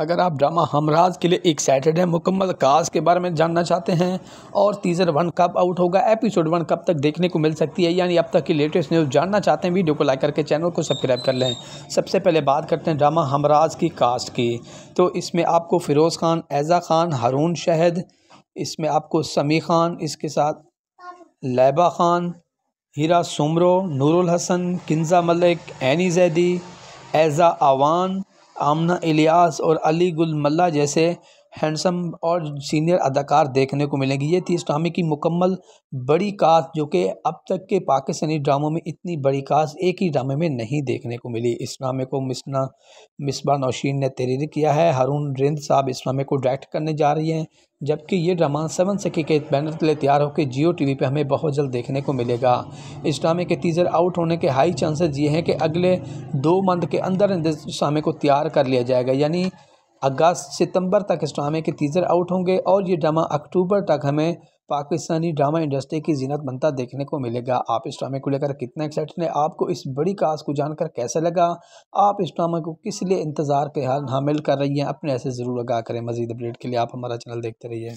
अगर आप ड्रामा हमराज के लिए एक्साइटेड हैं मुकम्मल कास्ट के बारे में जानना चाहते हैं और टीज़र वन कब आउट होगा एपिसोड वन कब तक देखने को मिल सकती है, यानी अब तक की लेटेस्ट न्यूज़ जानना चाहते हैं, वीडियो को लाइक करके चैनल को सब्सक्राइब कर लें। सबसे पहले बात करते हैं ड्रामा हमराज की कास्ट की। तो इसमें आपको फ़िरोज़ खान एज़ा खान, हारून शहद, इसमें आपको समी खान, इसके साथ लैबा खान, हीरा सुमरो, नूरुल हसन, किन्जा मलिक, एनी जैदी एज़ा आवान आमना इलियास और अली गुल मल्ला जैसे हैंडसम और सीनियर अदाकार देखने को मिलेंगी। ये थी इस ड्रामे की मुकम्मल बड़ी कास्ट, जो कि अब तक के पाकिस्तानी ड्रामों में इतनी बड़ी कास्ट एक ही ड्रामे में नहीं देखने को मिली। इस ड्रामे को मिसना मिसबा नौशीन ने तहरीर किया है। हारून रिंद साहब इस ड्रामे को डायरेक्ट करने जा रही हैं, जबकि ये ड्रामा सेवन सखी के बैनर के लिए तैयार होकर जियो टीवी पे हमें बहुत जल्द देखने को मिलेगा। इस ड्रामे के टीज़र आउट होने के हाई चांसेस ये हैं कि अगले दो मंथ के अंदर इस ड्रामे को तैयार कर लिया जाएगा। यानी अगस्त, सितंबर तक इस ड्रामे के टीज़र आउट होंगे और ये ड्रामा अक्टूबर तक हमें पाकिस्तानी ड्रामा इंडस्ट्री की जीनत बनता देखने को मिलेगा। आप इस ड्रामे को लेकर कितना एक्साइटेड हैं? आपको इस बड़ी कास्ट को जानकर कैसा लगा? आप इस ड्रामा को किस लिए इंतज़ार के हाल हामिल कर रही हैं? अपने ऐसे ज़रूर आगा करें। मज़ीद अपडेट के लिए आप हमारा चैनल देखते रहिए।